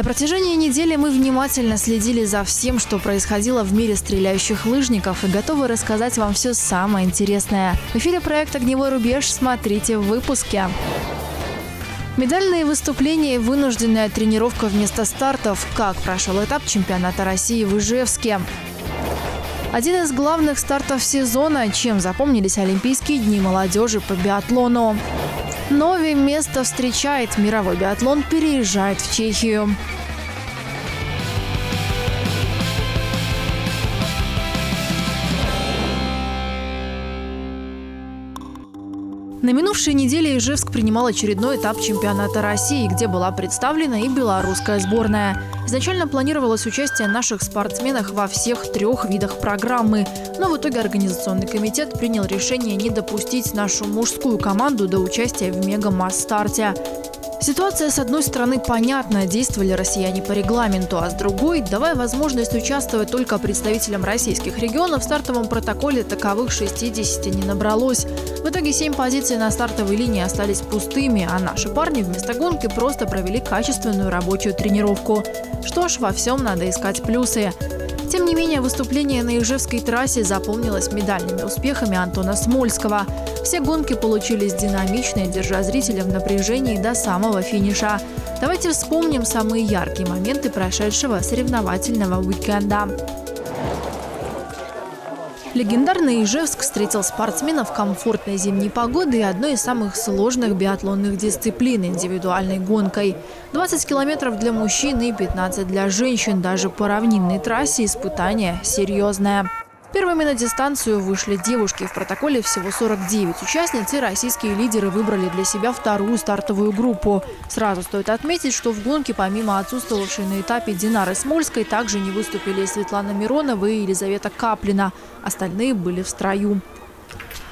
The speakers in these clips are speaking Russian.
На протяжении недели мы внимательно следили за всем, что происходило в мире стреляющих лыжников и готовы рассказать вам все самое интересное. В эфире проект «Огневой рубеж». Смотрите в выпуске. Медальные выступления и вынужденная тренировка вместо стартов. Как прошел этап чемпионата России в Ижевске. Один из главных стартов сезона. Чем запомнились Олимпийские дни молодежи по биатлону. Новое место встречает. Мировой биатлон переезжает в Чехию. На минувшей неделе Ижевск принимал очередной этап чемпионата России, где была представлена и белорусская сборная. Изначально планировалось участие наших спортсменов во всех трех видах программы, но в итоге организационный комитет принял решение не допустить нашу мужскую команду до участия в мега-масс-старте. Ситуация, с одной стороны, понятна, действовали россияне по регламенту, а с другой, давая возможность участвовать только представителям российских регионов, в стартовом протоколе таковых 60 не набралось. В итоге 7 позиций на стартовой линии остались пустыми, а наши парни вместо гонки просто провели качественную рабочую тренировку. Что ж, во всем надо искать плюсы. Тем не менее, выступление на Ижевской трассе запомнилось медальными успехами Антона Смольского. Все гонки получились динамичные, держа зрителя в напряжении до самого финиша. Давайте вспомним самые яркие моменты прошедшего соревновательного уикенда. Легендарный Ижевск встретил спортсменов комфортной зимней погоды и одной из самых сложных биатлонных дисциплин – индивидуальной гонкой. 20 километров для мужчин и 15 для женщин. Даже по равнинной трассе испытание серьезное. Первыми на дистанцию вышли девушки. В протоколе всего 49 участниц, и российские лидеры выбрали для себя вторую стартовую группу. Сразу стоит отметить, что в гонке помимо отсутствовавшей на этапе Динары Смольской также не выступили Светлана Миронова и Елизавета Каплина. Остальные были в строю.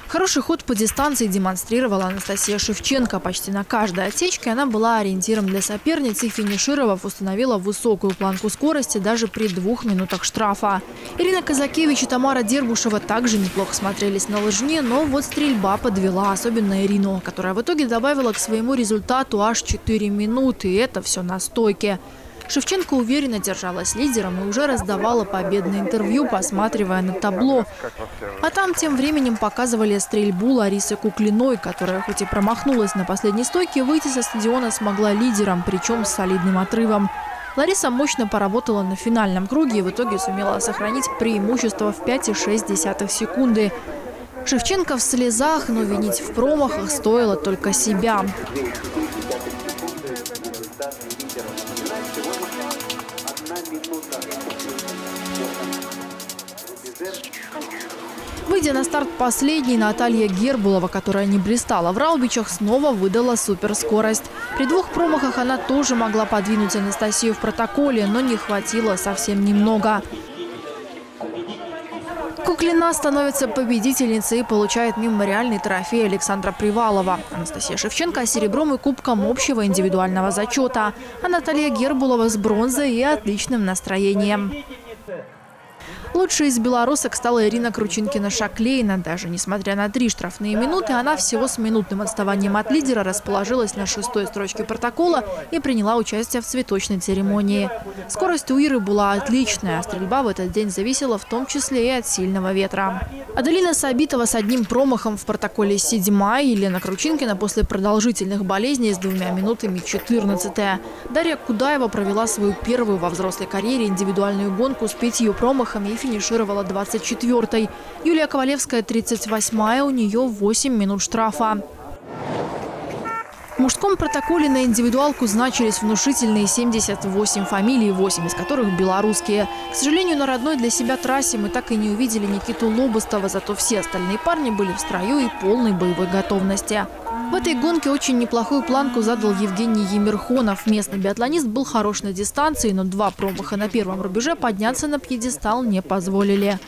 Хороший ход по дистанции демонстрировала Анастасия Шевченко. Почти на каждой отсечке она была ориентиром для соперниц и финишировав установила высокую планку скорости даже при двух минутах штрафа. Ирина Казакевич и Тамара Дербушева также неплохо смотрелись на лыжне, но вот стрельба подвела, особенно Ирину, которая в итоге добавила к своему результату аж 4 минуты. И это все на стойке. Шевченко уверенно держалась лидером и уже раздавала победное интервью, посматривая на табло. А там тем временем показывали стрельбу Ларисы Куклиной, которая хоть и промахнулась на последней стойке, выйти со стадиона смогла лидером, причем с солидным отрывом. Лариса мощно поработала на финальном круге и в итоге сумела сохранить преимущество в 5,6 секунды. Шевченко в слезах, но винить в промахах стоило только себя. Выйдя на старт последней, Наталья Гербулова, которая не блистала в Раубичах, снова выдала суперскорость. При двух промахах она тоже могла подвинуть Анастасию в протоколе, но не хватило совсем немного. Куклина становится победительницей и получает мемориальный трофей Александра Привалова. Анастасия Шевченко – серебром и кубком общего индивидуального зачета. А Наталья Гербулова с бронзой и отличным настроением. Лучшей из белорусок стала Ирина Кручинкина-Шаклейна. Даже несмотря на три штрафные минуты, она всего с минутным отставанием от лидера расположилась на шестой строчке протокола и приняла участие в цветочной церемонии. Скорость у Иры была отличная, а стрельба в этот день зависела в том числе и от сильного ветра. Аделина Сабитова с одним промахом в протоколе седьмая, Елена Кручинкина после продолжительных болезней с двумя минутами 14 -я. Дарья Кудаева провела свою первую во взрослой карьере индивидуальную гонку с пятью промахами и финишировала 24-й. Юлия Ковалевская 38-я, у нее 8 минут штрафа. В мужском протоколе на индивидуалку значились внушительные 78 фамилий, 8 из которых белорусские. К сожалению, на родной для себя трассе мы так и не увидели Никиту Лобустова, зато все остальные парни были в строю и полной боевой готовности. В этой гонке очень неплохую планку задал Евгений Емерхонов. Местный биатлонист был хорош на дистанции, но два промаха на первом рубеже подняться на пьедестал не позволили.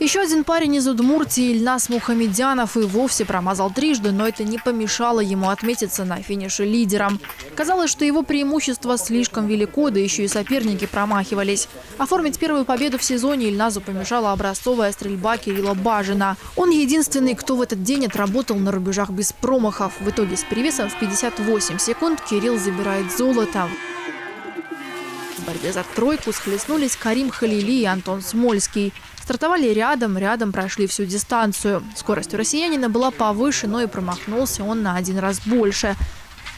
Еще один парень из Удмуртии, Ильнас Мухамедянов, и вовсе промазал трижды, но это не помешало ему отметиться на финише лидером. Казалось, что его преимущество слишком велико, да еще и соперники промахивались. Оформить первую победу в сезоне Ильназу помешала образцовая стрельба Кирилла Бажина. Он единственный, кто в этот день отработал на рубежах без промахов. В итоге с перевесом в 58 секунд Кирилл забирает золото. Борьбе за тройку схлестнулись Карим Халили и Антон Смольский. Стартовали рядом, рядом прошли всю дистанцию. Скорость у россиянина была повыше, но и промахнулся он на один раз больше.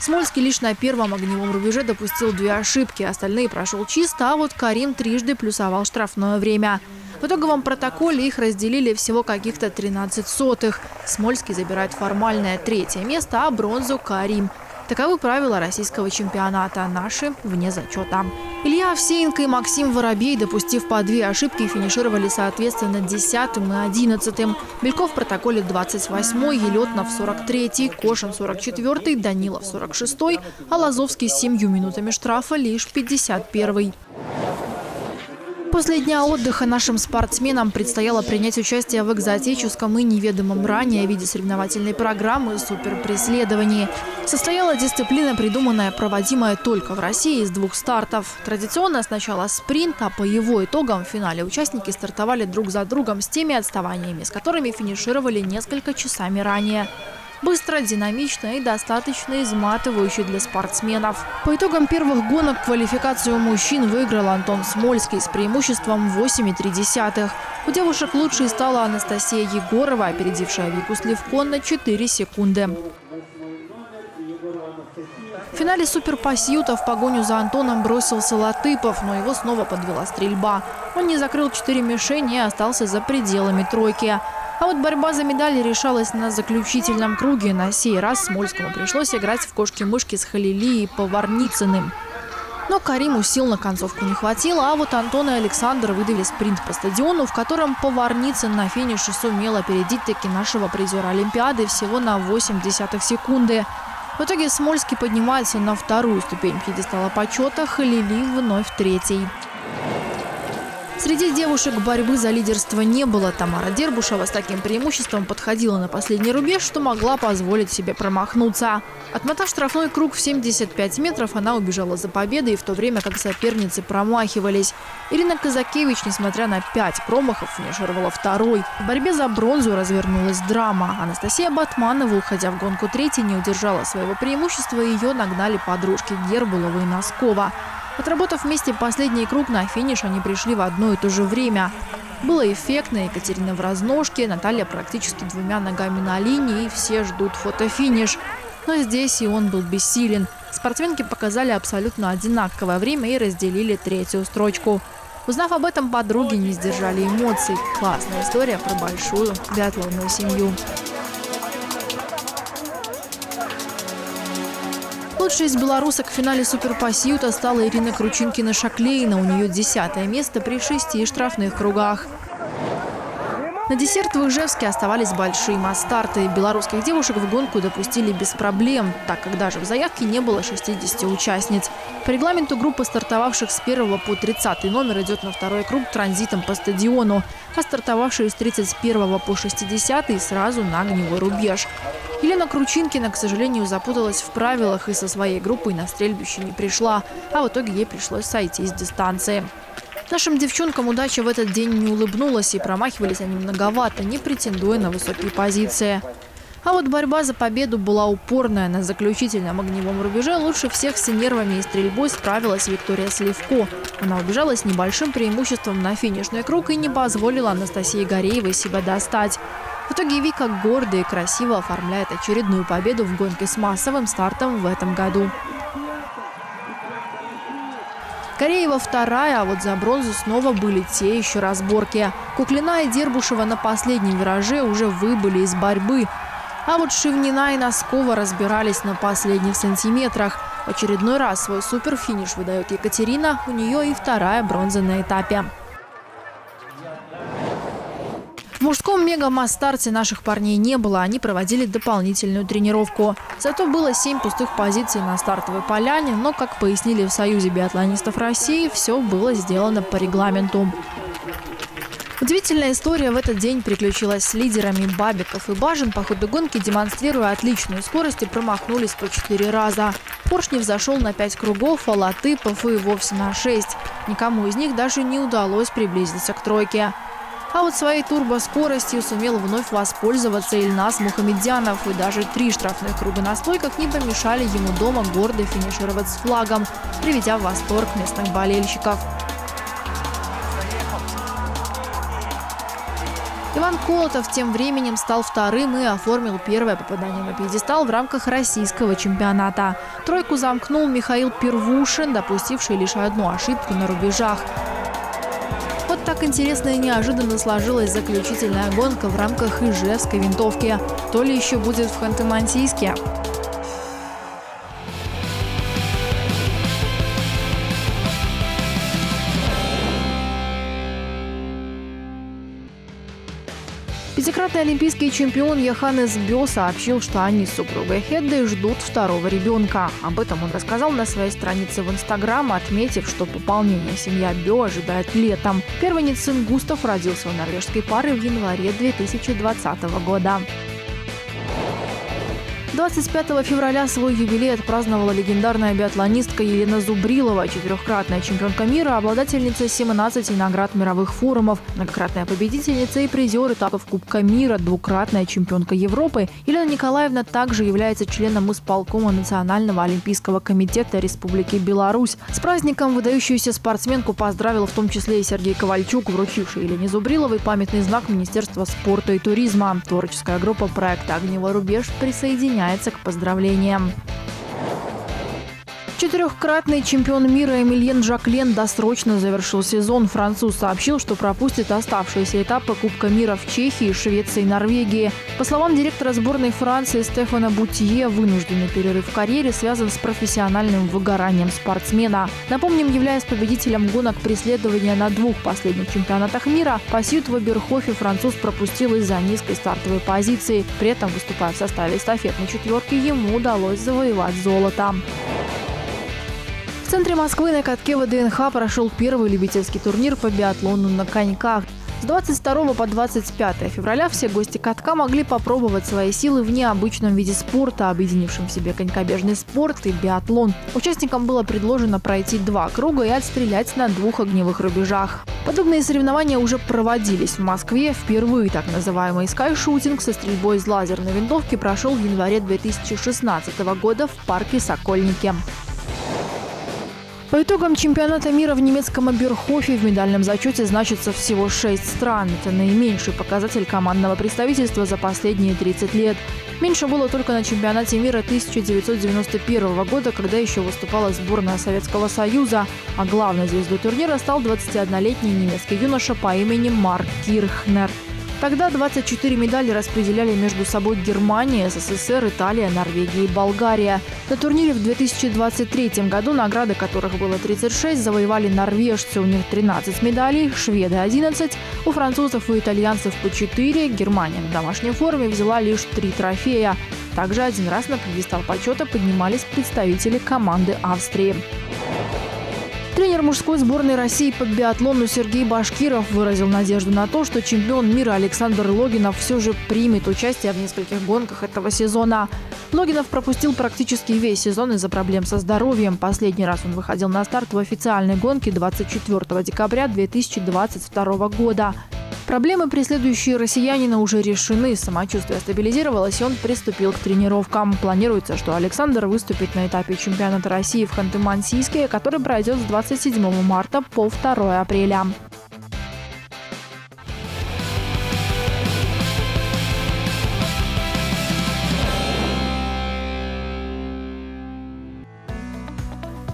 Смольский лишь на первом огневом рубеже допустил две ошибки, остальные прошел чисто, а вот Карим трижды плюсовал штрафное время. В итоговом протоколе их разделили всего каких-то 13 сотых. Смольский забирает формальное третье место, а бронзу – Карим. Таковы правила российского чемпионата. Наши вне зачета. Илья Овсеенко и Максим Воробей, допустив по две ошибки, финишировали соответственно 10 и 11. Бельков в протоколе 28, Елетнов 43, Кошин 44, Данилов 46, а Лазовский с 7 минутами штрафа лишь 51. После дня отдыха нашим спортсменам предстояло принять участие в экзотическом и неведомом ранее виде соревновательной программы «Суперпреследование». Состояла дисциплина, придуманная, проводимая только в России из двух стартов. Традиционно сначала спринт, а по его итогам в финале участники стартовали друг за другом с теми отставаниями, с которыми финишировали несколько часами ранее. Быстро, динамично и достаточно изматывающе для спортсменов. По итогам первых гонок квалификацию мужчин выиграл Антон Смольский с преимуществом 8,3. У девушек лучшей стала Анастасия Егорова, опередившая Вику Сливко на 4 секунды. В финале суперпасьюта в погоню за Антоном бросился Латыпов, но его снова подвела стрельба. Он не закрыл четыре мишени и остался за пределами тройки. А вот борьба за медали решалась на заключительном круге. На сей раз Смольскому пришлось играть в кошки-мышки с Халили и Поварницыным. Но Кариму сил на концовку не хватило, а вот Антон и Александр выдавили спринт по стадиону, в котором Поварницын на финише сумел опередить таки нашего призера Олимпиады всего на 8 десятых секунды. В итоге Смольский поднимается на вторую ступень пьедестала почета, Халили вновь третий. Среди девушек борьбы за лидерство не было. Тамара Дербушева с таким преимуществом подходила на последний рубеж, что могла позволить себе промахнуться. Отмотав штрафной круг в 75 метров, она убежала за победой, в то время как соперницы промахивались. Ирина Казакевич, несмотря на пять промахов, финишировала второй. В борьбе за бронзу развернулась драма. Анастасия Батманова, уходя в гонку третьей, не удержала своего преимущества, и ее нагнали подружки Гербулова и Носкова. Отработав вместе последний круг на финиш, они пришли в одно и то же время. Было эффектно. Екатерина в разножке, Наталья практически двумя ногами на линии, и все ждут фотофиниш. Но здесь и он был бессилен. Спортсменки показали абсолютно одинаковое время и разделили третью строчку. Узнав об этом, подруги не сдержали эмоций. Классная история про большую биатлонную семью. Лучшей из белорусок в финале Суперпасиута стала Ирина Кручинкина-Шаклейна. У нее десятое место при шести штрафных кругах. На десерт в Ижевске оставались большие масс-старты. Белорусских девушек в гонку допустили без проблем, так как даже в заявке не было 60 участниц. По регламенту группа стартовавших с 1 по 30 номер идет на второй круг транзитом по стадиону, а стартовавшие с 31 по 60 сразу на огневой рубеж. Елена Кручинкина, к сожалению, запуталась в правилах и со своей группой на стрельбище не пришла, а в итоге ей пришлось сойти с дистанции. Нашим девчонкам удача в этот день не улыбнулась и промахивались они многовато, не претендуя на высокие позиции. А вот борьба за победу была упорная. На заключительном огневом рубеже лучше всех с нервами и стрельбой справилась Виктория Сливко. Она убежала с небольшим преимуществом на финишный круг и не позволила Анастасии Гореевой себя достать. В итоге Вика гордо и красиво оформляет очередную победу в гонке с массовым стартом в этом году. Кореева вторая, а вот за бронзу снова были те еще разборки. Куклина и Дербушева на последнем вираже уже выбыли из борьбы. А вот Шевнина и Носкова разбирались на последних сантиметрах. В очередной раз свой суперфиниш выдает Екатерина. У нее и вторая бронза на этапе. В мужском мега-масс-старте наших парней не было, они проводили дополнительную тренировку. Зато было семь пустых позиций на стартовой поляне, но, как пояснили в Союзе биатлонистов России, все было сделано по регламенту. Удивительная история в этот день приключилась с лидерами Бабиков и Бажин. По ходу гонки, демонстрируя отличную скорость, и промахнулись по четыре раза. Поршнев зашел на пять кругов, а Латыпов и вовсе на шесть. Никому из них даже не удалось приблизиться к тройке. А вот своей турбоскоростью сумел вновь воспользоваться Ильнас Мухамедянов. И даже три штрафных круга на стойках не помешали ему дома гордо финишировать с флагом, приведя в восторг местных болельщиков. Иван Колотов тем временем стал вторым и оформил первое попадание на пьедестал в рамках российского чемпионата. Тройку замкнул Михаил Первушин, допустивший лишь одну ошибку на рубежах. Так интересно и неожиданно сложилась заключительная гонка в рамках Ижевской винтовки. То ли еще будет в Ханты-Мансийске. Пятикратный олимпийский чемпион Яханес Бё сообщил, что они с супругой Хеддой ждут второго ребенка. Об этом он рассказал на своей странице в Инстаграм, отметив, что пополнение семья Бё ожидает летом. Первенец сын Густав родился у норвежской пары в январе 2020 года. 25 февраля свой юбилей отпраздновала легендарная биатлонистка Елена Зубрилова, четырехкратная чемпионка мира, обладательница 17 наград мировых форумов, многократная победительница и призер этапов Кубка мира, двукратная чемпионка Европы. Елена Николаевна также является членом исполкома Национального олимпийского комитета Республики Беларусь. С праздником выдающуюся спортсменку поздравил в том числе и Сергей Ковальчук, вручивший Елене Зубриловой памятный знак Министерства спорта и туризма. Творческая группа проекта «Огневой рубеж» присоединяется присоединяется к поздравлениям. Четырехкратный чемпион мира Эмильен Жаклен досрочно завершил сезон. Француз сообщил, что пропустит оставшиеся этапы Кубка мира в Чехии, Швеции и Норвегии. По словам директора сборной Франции Стефана Бутье, вынужденный перерыв в карьере связан с профессиональным выгоранием спортсмена. Напомним, являясь победителем гонок преследования на двух последних чемпионатах мира, пасьют в Оберхофе француз пропустил из-за низкой стартовой позиции. При этом, выступая в составе эстафетной четверки, ему удалось завоевать золото. В центре Москвы на катке ВДНХ прошел первый любительский турнир по биатлону на коньках. С 22 по 25 февраля все гости катка могли попробовать свои силы в необычном виде спорта, объединившем в себе конькобежный спорт и биатлон. Участникам было предложено пройти два круга и отстрелять на двух огневых рубежах. Подобные соревнования уже проводились в Москве. Впервые так называемый скайшутинг со стрельбой из лазерной винтовки прошел в январе 2016 года в парке «Сокольники». По итогам чемпионата мира в немецком Аберхофе в медальном зачете значится всего шесть стран. Это наименьший показатель командного представительства за последние 30 лет. Меньше было только на чемпионате мира 1991 года, когда еще выступала сборная Советского Союза, а главной звездой турнира стал 21-летний немецкий юноша по имени Марк Кирхнер – Тогда 24 медали распределяли между собой Германия, СССР, Италия, Норвегия и Болгария. На турнире в 2023 году, награды которых было 36, завоевали норвежцы, у них 13 медалей, шведы 11, у французов и итальянцев по 4, Германия в домашней форме взяла лишь 3 трофея. Также один раз на пьедестал почета поднимались представители команды Австрии. Тренер мужской сборной России по биатлону Сергей Башкиров выразил надежду на то, что чемпион мира Александр Логинов все же примет участие в нескольких гонках этого сезона. Логинов пропустил практически весь сезон из-за проблем со здоровьем. Последний раз он выходил на старт в официальной гонке 24 декабря 2022 года. Проблемы, преследующие россиянина, уже решены. Самочувствие стабилизировалось, и он приступил к тренировкам. Планируется, что Александр выступит на этапе чемпионата России в Ханты-Мансийске, который пройдет с 27 марта по 2 апреля.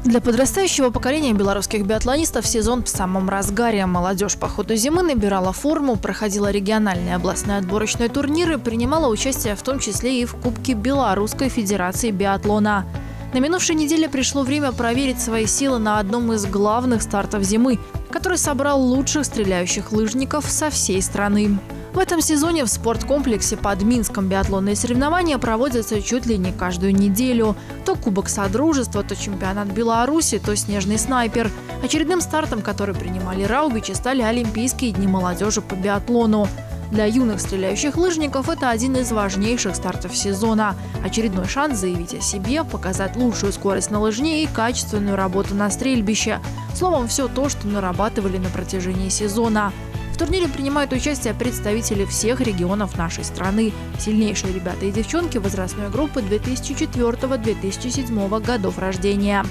Для подрастающего поколения белорусских биатлонистов сезон в самом разгаре. Молодежь по ходу зимы набирала форму, проходила региональные областные отборочные турниры, принимала участие в том числе и в Кубке Белорусской Федерации биатлона. На минувшей неделе пришло время проверить свои силы на одном из главных стартов зимы, который собрал лучших стреляющих лыжников со всей страны. В этом сезоне в спорткомплексе под Минском биатлонные соревнования проводятся чуть ли не каждую неделю. То Кубок Содружества, то чемпионат Беларуси, то снежный снайпер. Очередным стартом, который принимали Раубичи, стали Олимпийские дни молодежи по биатлону. Для юных стреляющих лыжников это один из важнейших стартов сезона. Очередной шанс заявить о себе, показать лучшую скорость на лыжне и качественную работу на стрельбище. Словом, все то, что нарабатывали на протяжении сезона. В турнире принимают участие представители всех регионов нашей страны. Сильнейшие ребята и девчонки возрастной группы 2004-2007 годов рождения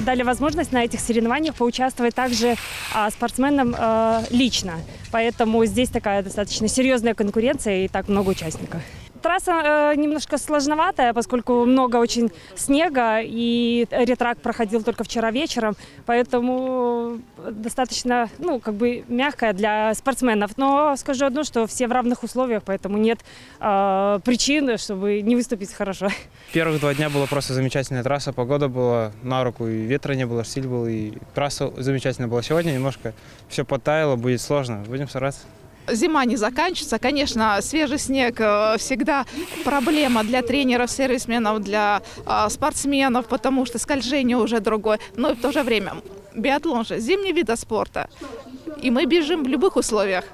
дали возможность на этих соревнованиях поучаствовать также а, спортсменам а, лично. Поэтому здесь такая достаточно серьезная конкуренция и так много участников. Трасса э, немножко сложноватая, поскольку много очень снега, и ретрак проходил только вчера вечером, поэтому достаточно, ну, как бы мягкая для спортсменов. Но скажу одно, что все в равных условиях, поэтому нет э, причин, чтобы не выступить хорошо. Первых два дня была просто замечательная трасса, погода была на руку, и ветра не было, штиль был, и трасса замечательная была. Сегодня немножко все потаяло, будет сложно, будем стараться зима не заканчивается. Конечно, свежий снег э, всегда проблема для тренеров, сервисменов, для э, спортсменов, потому что скольжение уже другое. Но в то же время биатлон же зимний вид спорта. И мы бежим в любых условиях.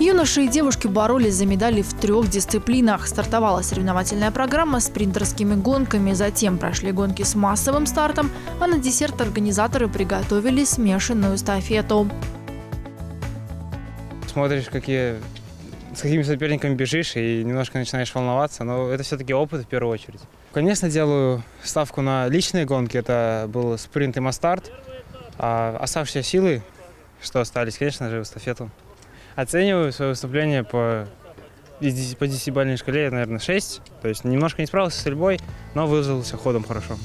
Юноши и девушки боролись за медали в трех дисциплинах. Стартовала соревновательная программа с спринтерскими гонками, затем прошли гонки с массовым стартом, а на десерт организаторы приготовили смешанную эстафету смотришь, какие, с какими соперниками бежишь и немножко начинаешь волноваться, но это все-таки опыт в первую очередь. Конечно, делаю ставку на личные гонки, это был спринт и мастарт, а оставшиеся силы, что остались, конечно же, в эстафету. Оцениваю свое выступление по, по 10-бальной шкале, наверное, 6, то есть немножко не справился с стрельбой, но вызвался ходом хорошо.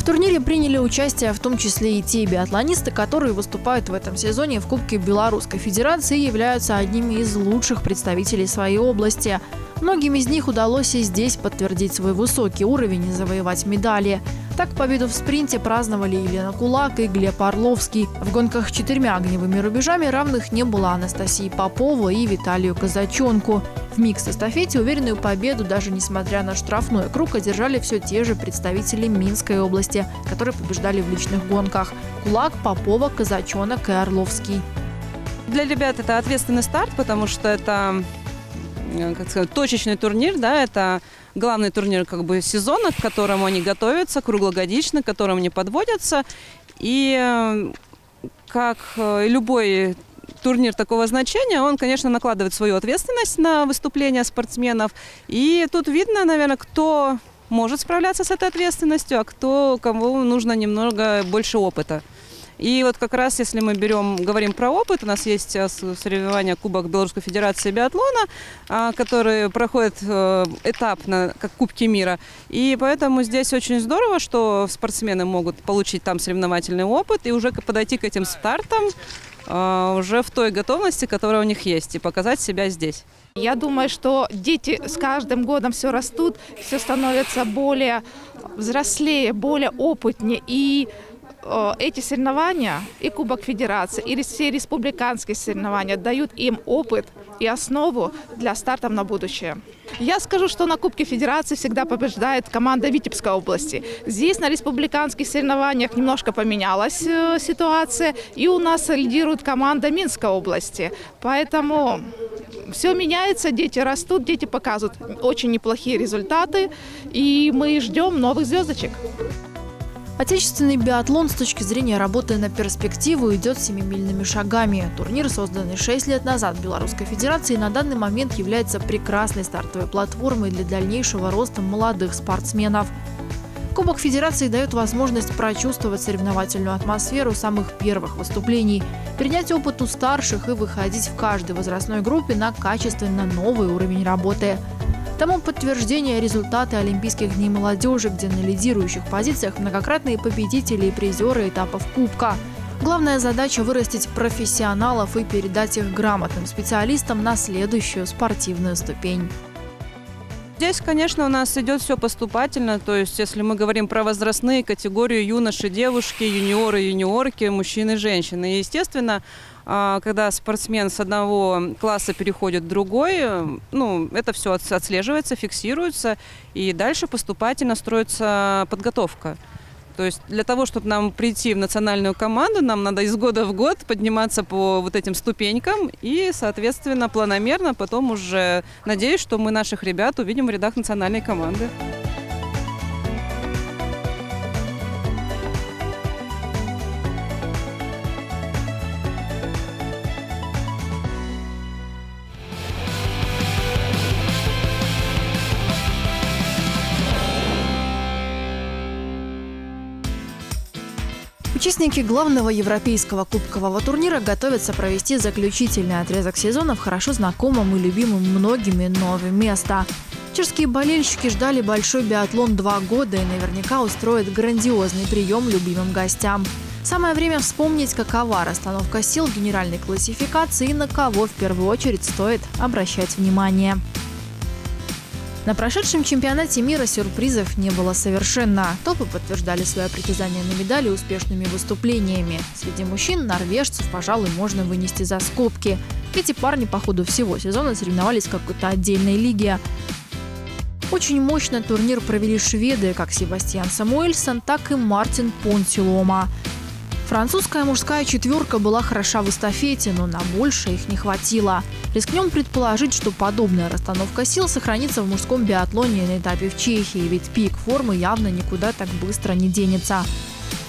В турнире приняли участие в том числе и те биатлонисты, которые выступают в этом сезоне в Кубке Белорусской Федерации и являются одними из лучших представителей своей области. Многим из них удалось и здесь подтвердить свой высокий уровень и завоевать медали. Так победу в спринте праздновали Елена Кулак и Глеб Орловский. В гонках четырьмя огневыми рубежами равных не было Анастасии Попова и Виталию Казаченку. В микс-эстафете уверенную победу, даже несмотря на штрафной круг, одержали все те же представители Минской области, которые побеждали в личных гонках. Кулак, Попова, Казаченок и Орловский. Для ребят это ответственный старт, потому что это как сказать, точечный турнир, да, это главный турнир как бы сезона, к которому они готовятся круглогодично, к которому они подводятся. И э, как э, любой турнир такого значения, он, конечно, накладывает свою ответственность на выступления спортсменов. И тут видно, наверное, кто может справляться с этой ответственностью, а кто, кому нужно немного больше опыта. И вот как раз, если мы берем, говорим про опыт, у нас есть э, соревнования Кубок Белорусской Федерации биатлона, а, который проходит э, этапно, как Кубки мира. И поэтому здесь очень здорово, что спортсмены могут получить там соревновательный опыт и уже подойти к этим стартам э, уже в той готовности, которая у них есть, и показать себя здесь. Я думаю, что дети с каждым годом все растут, все становятся более взрослее, более опытнее. И эти соревнования, и Кубок Федерации, и все республиканские соревнования дают им опыт и основу для стартов на будущее. Я скажу, что на Кубке Федерации всегда побеждает команда Витебской области. Здесь на республиканских соревнованиях немножко поменялась э, ситуация, и у нас лидирует команда Минской области. Поэтому все меняется, дети растут, дети показывают очень неплохие результаты, и мы ждем новых звездочек. Отечественный биатлон с точки зрения работы на перспективу идет семимильными шагами. Турнир, созданный 6 лет назад Белорусской Федерации, на данный момент является прекрасной стартовой платформой для дальнейшего роста молодых спортсменов. Кубок Федерации дает возможность прочувствовать соревновательную атмосферу самых первых выступлений, принять опыт у старших и выходить в каждой возрастной группе на качественно новый уровень работы – Тому подтверждение результаты Олимпийских дней молодежи, где на лидирующих позициях многократные победители и призеры этапов Кубка. Главная задача – вырастить профессионалов и передать их грамотным специалистам на следующую спортивную ступень. Здесь, конечно, у нас идет все поступательно. То есть, если мы говорим про возрастные категории юноши, девушки, юниоры, юниорки, мужчины, женщины. И, естественно, а, когда спортсмен с одного класса переходит в другой, ну, это все отслеживается, фиксируется, и дальше поступательно строится подготовка. То есть для того, чтобы нам прийти в национальную команду, нам надо из года в год подниматься по вот этим ступенькам и, соответственно, планомерно потом уже надеюсь, что мы наших ребят увидим в рядах национальной команды. Участники главного европейского кубкового турнира готовятся провести заключительный отрезок сезона в хорошо знакомом и любимом многими новом места. Чешские болельщики ждали большой биатлон два года и наверняка устроят грандиозный прием любимым гостям. Самое время вспомнить, какова расстановка сил в генеральной классификации и на кого в первую очередь стоит обращать внимание. На прошедшем чемпионате мира сюрпризов не было совершенно. Топы подтверждали свое притязание на медали успешными выступлениями. Среди мужчин норвежцев, пожалуй, можно вынести за скобки. Эти парни по ходу всего сезона соревновались в какой-то отдельной лиге. Очень мощно турнир провели шведы, как Себастьян Самуэльсон, так и Мартин Понсилома. Французская мужская четверка была хороша в эстафете, но на больше их не хватило. Рискнем предположить, что подобная расстановка сил сохранится в мужском биатлоне на этапе в Чехии, ведь пик формы явно никуда так быстро не денется.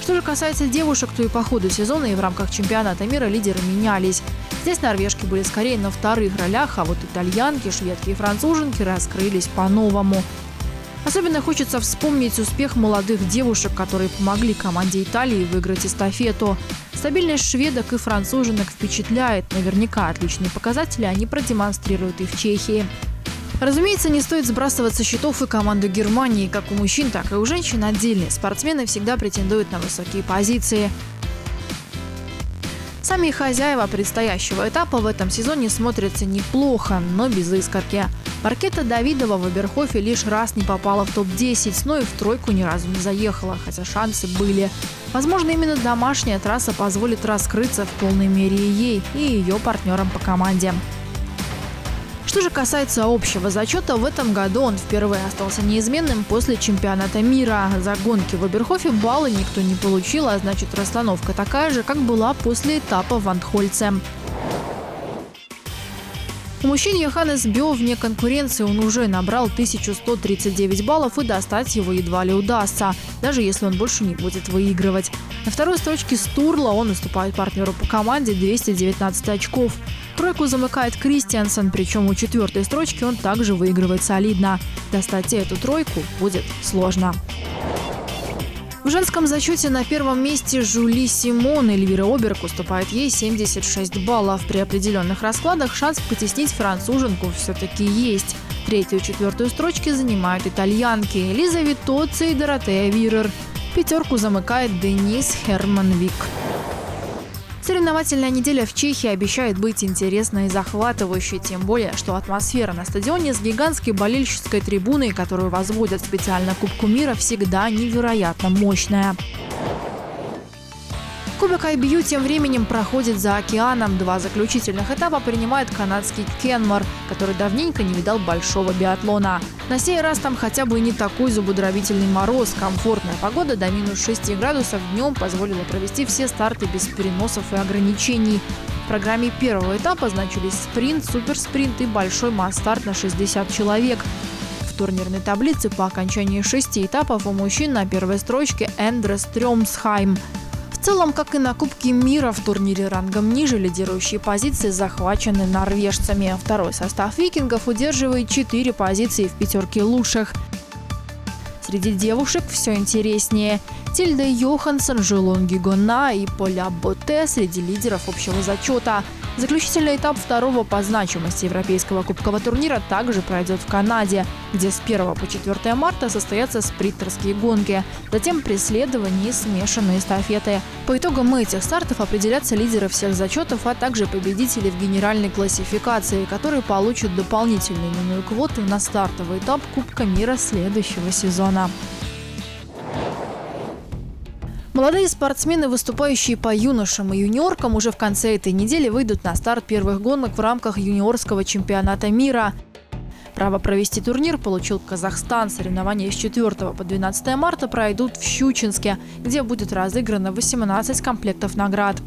Что же касается девушек, то и по ходу сезона и в рамках чемпионата мира лидеры менялись. Здесь норвежки были скорее на вторых ролях, а вот итальянки, шведки и француженки раскрылись по-новому. Особенно хочется вспомнить успех молодых девушек, которые помогли команде Италии выиграть эстафету. Стабильность шведок и француженок впечатляет. Наверняка отличные показатели они продемонстрируют и в Чехии. Разумеется, не стоит сбрасывать со счетов и команду Германии. Как у мужчин, так и у женщин отдельные спортсмены всегда претендуют на высокие позиции. Сами хозяева предстоящего этапа в этом сезоне смотрятся неплохо, но без искорки. Паркета Давидова в Аберхофе лишь раз не попала в топ-10, но и в тройку ни разу не заехала, хотя шансы были. Возможно, именно домашняя трасса позволит раскрыться в полной мере и ей, и ее партнерам по команде. Что же касается общего зачета, в этом году он впервые остался неизменным после чемпионата мира. За гонки в Аберхофе баллы никто не получил, а значит расстановка такая же, как была после этапа в Антхольце. У мужчин Йоханнес Био вне конкуренции он уже набрал 1139 баллов и достать его едва ли удастся, даже если он больше не будет выигрывать. На второй строчке Стурла он уступает партнеру по команде 219 очков. Тройку замыкает Кристиансен, причем у четвертой строчки он также выигрывает солидно. Достать эту тройку будет сложно. В женском зачете на первом месте Жули Симон. Эльвира Оберг уступает ей 76 баллов. При определенных раскладах шанс потеснить француженку все-таки есть. Третью и четвертую строчки занимают итальянки Элиза Витоци и Доротея Вирер. Пятерку замыкает Денис Херманвик. Соревновательная неделя в Чехии обещает быть интересной и захватывающей, тем более, что атмосфера на стадионе с гигантской болельщицкой трибуной, которую возводят специально Кубку мира, всегда невероятно мощная. Кубок IBU тем временем проходит за океаном. Два заключительных этапа принимает канадский Кенмор, который давненько не видал большого биатлона. На сей раз там хотя бы и не такой зубодробительный мороз. Комфортная погода до минус 6 градусов днем позволила провести все старты без переносов и ограничений. В программе первого этапа значились спринт, суперспринт и большой масс-старт на 60 человек. В турнирной таблице по окончании шести этапов у мужчин на первой строчке Эндрес Трёмсхайм – в целом, как и на Кубке мира в турнире рангом ниже, лидирующие позиции захвачены норвежцами. Второй состав викингов удерживает четыре позиции в пятерке лучших. Среди девушек все интереснее. Тильда Йоханссон, Жилон Гигона и Поля Боте среди лидеров общего зачета. Заключительный этап второго по значимости Европейского кубкового турнира также пройдет в Канаде, где с 1 по 4 марта состоятся спринтерские гонки, затем преследование и смешанные эстафеты. По итогам этих стартов определятся лидеры всех зачетов, а также победители в генеральной классификации, которые получат дополнительную именную квоту на стартовый этап Кубка мира следующего сезона. Молодые спортсмены, выступающие по юношам и юниоркам, уже в конце этой недели выйдут на старт первых гонок в рамках юниорского чемпионата мира. Право провести турнир получил Казахстан. Соревнования с 4 по 12 марта пройдут в Щучинске, где будет разыграно 18 комплектов наград.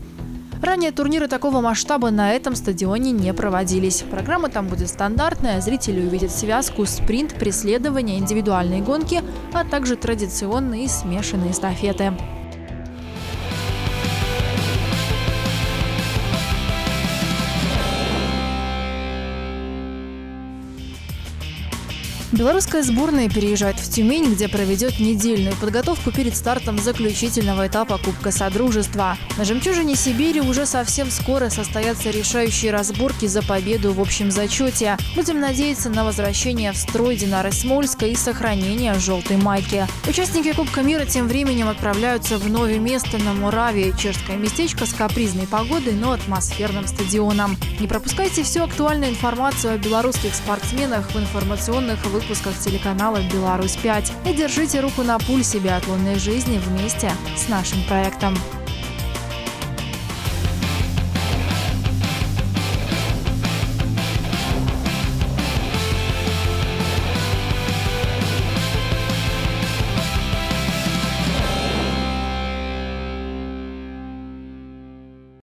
Ранее турниры такого масштаба на этом стадионе не проводились. Программа там будет стандартная, зрители увидят связку спринт, преследование, индивидуальные гонки, а также традиционные смешанные эстафеты. Белорусская сборная переезжает в Тюмень, где проведет недельную подготовку перед стартом заключительного этапа Кубка Содружества. На «Жемчужине Сибири» уже совсем скоро состоятся решающие разборки за победу в общем зачете. Будем надеяться на возвращение в строй Динары Смольска и сохранение желтой майки. Участники Кубка мира тем временем отправляются в новое место на Муравии. Чешское местечко с капризной погодой, но атмосферным стадионом. Не пропускайте всю актуальную информацию о белорусских спортсменах в информационных выпусках выпусках телеканала «Беларусь-5». И держите руку на пульсе биатлонной жизни вместе с нашим проектом.